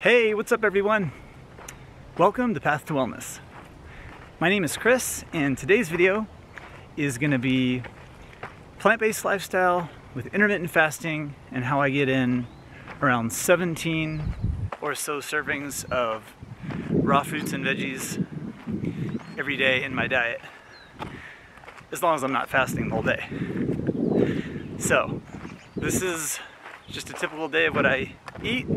Hey, what's up everyone? Welcome to Path to Wellness. My name is Chris and today's video is going to be plant-based lifestyle with intermittent fasting and how I get in around 17 or so servings of raw fruits and veggies every day in my diet as long as I'm not fasting the whole day. So this is just a typical day of what I eat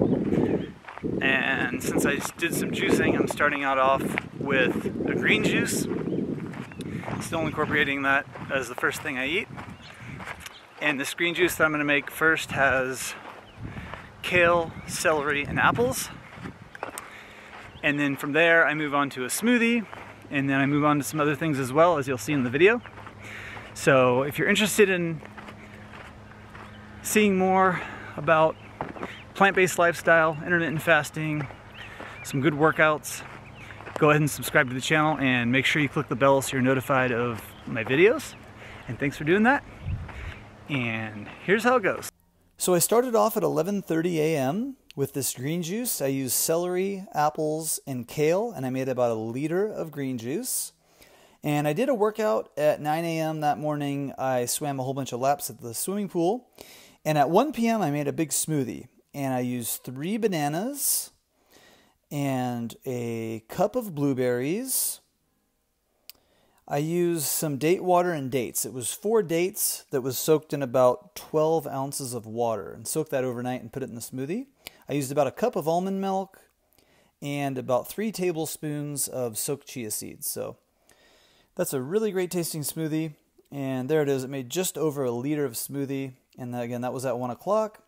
and since I did some juicing, I'm starting out off with a green juice. Still incorporating that as the first thing I eat. And this green juice that I'm gonna make first has kale, celery, and apples. And then from there, I move on to a smoothie, and then I move on to some other things as well, as you'll see in the video. So if you're interested in seeing more about plant-based lifestyle, intermittent fasting, some good workouts, go ahead and subscribe to the channel and make sure you click the bell so you're notified of my videos. And thanks for doing that. And here's how it goes. So I started off at 11:30 a.m. with this green juice. I used celery, apples, and kale, and I made about a liter of green juice. And I did a workout at 9 a.m. that morning. I swam a whole bunch of laps at the swimming pool. And at 1 p.m., I made a big smoothie and I used three bananas and a cup of blueberries. I used some date water and dates. It was four dates that was soaked in about 12 ounces of water and soaked that overnight and put it in the smoothie. I used about a cup of almond milk and about three tablespoons of soaked chia seeds. So that's a really great tasting smoothie. And there it is. It made just over a liter of smoothie. And again, that was at one o'clock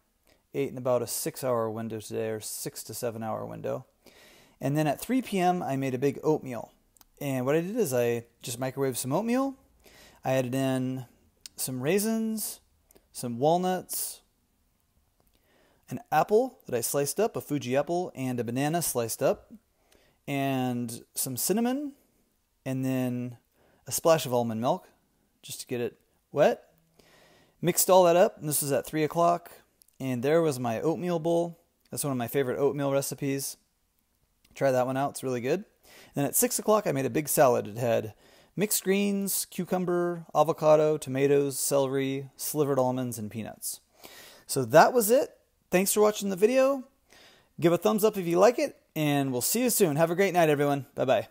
ate in about a six hour window today, or six to seven hour window. And then at 3 p.m., I made a big oatmeal. And what I did is I just microwaved some oatmeal. I added in some raisins, some walnuts, an apple that I sliced up, a Fuji apple, and a banana sliced up, and some cinnamon, and then a splash of almond milk just to get it wet. Mixed all that up, and this was at 3 o'clock. And there was my oatmeal bowl. That's one of my favorite oatmeal recipes. Try that one out, it's really good. And then at 6 o'clock, I made a big salad. It had mixed greens, cucumber, avocado, tomatoes, celery, slivered almonds, and peanuts. So that was it. Thanks for watching the video. Give a thumbs up if you like it, and we'll see you soon. Have a great night, everyone. Bye bye.